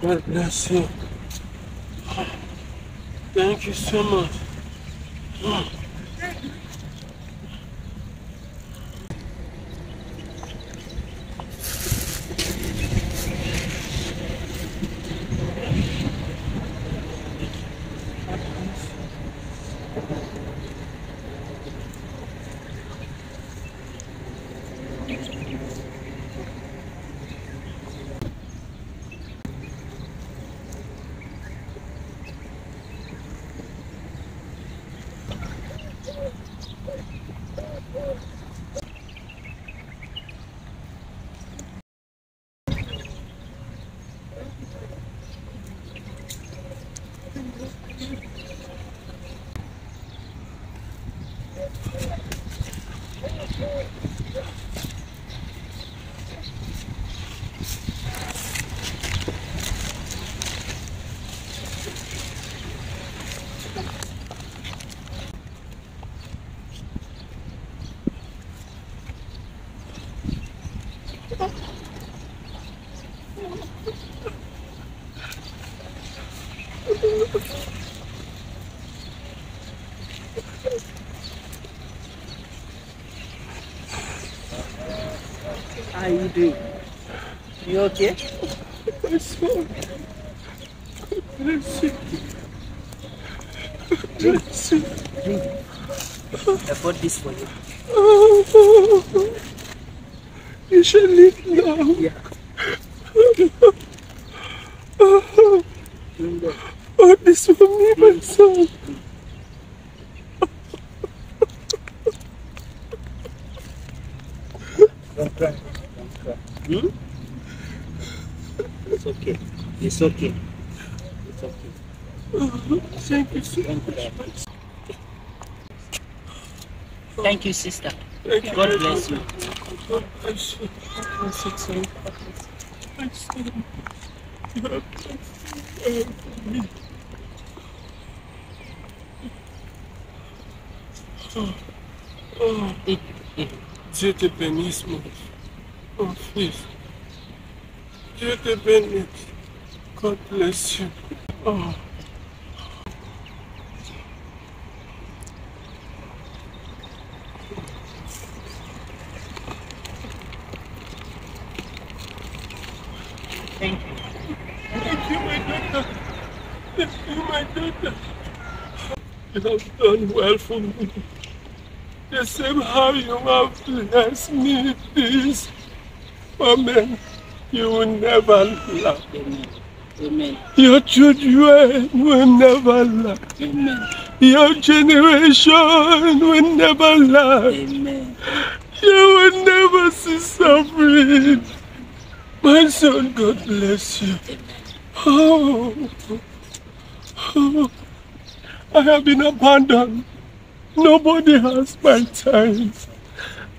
God bless you. Thank you so much. Mm. How are you doing? You okay? My son. God bless you. God bless Drink. I bought this for you. Oh, you shall live now. Yeah. Drink. Oh, this for me, my son. Don't cry. Don't cry. Hmm? It's okay. It's okay. It's okay. Thank you so much. Thank you, sister. Thank you. God bless you. Oh, oh. Dieu te bénisse, mon fils. Dieu te bénisse. God bless you. Oh. Thank you. Thank you, my daughter. Thank you, my daughter. You have done well for me. The same how you have blessed me this moment. You will never lack. Amen. Amen. Your children will never lack. Amen. Your generation will never lack. Amen. You will My son, God bless you. Oh, oh, I have been abandoned. Nobody has my time.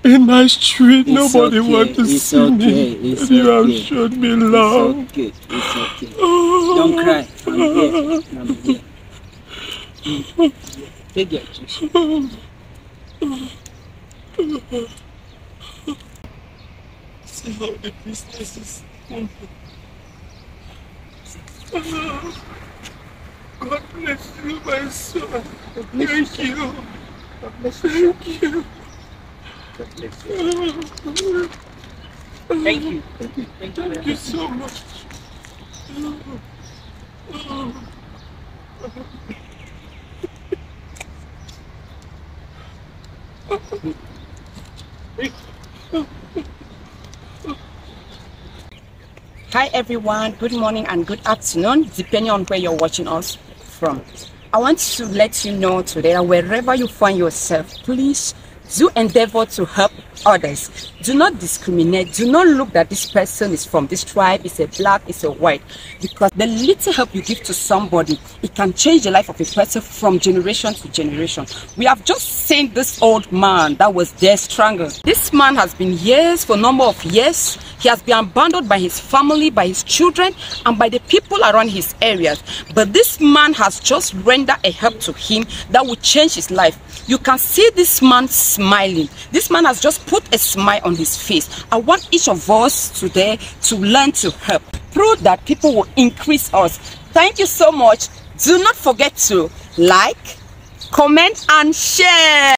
In my street, It's nobody okay, wants to it's see me. okay, it's And you have okay. showed me It's love. okay. It's okay. Oh, Don't cry. I'm here. I'm here. Take your. See how the business is moving. Oh, God bless you, my son. Thank you. God bless you. Thank you. God bless you. Thank you. Thank you. Thank you. Thank you so much. Hi everyone, good morning and good afternoon, depending on where you're watching us from. I want to let you know today that wherever you find yourself, please do endeavor to help others. Do not discriminate. Do not look that this person is from this tribe, is a black, is a white. Because the little help you give to somebody, it can change the life of a person from generation to generation. We have just seen this old man that was there strangled. This man has been years, for a number of years, he has been abandoned by his family, by his children, and by the people around his areas. But this man has just rendered a help to him that will change his life. You can see this man smiling. This man has just put a smile on his face. I want each of us today to learn to help. Through that, people will increase us. Thank you so much. Do not forget to like, comment, and share.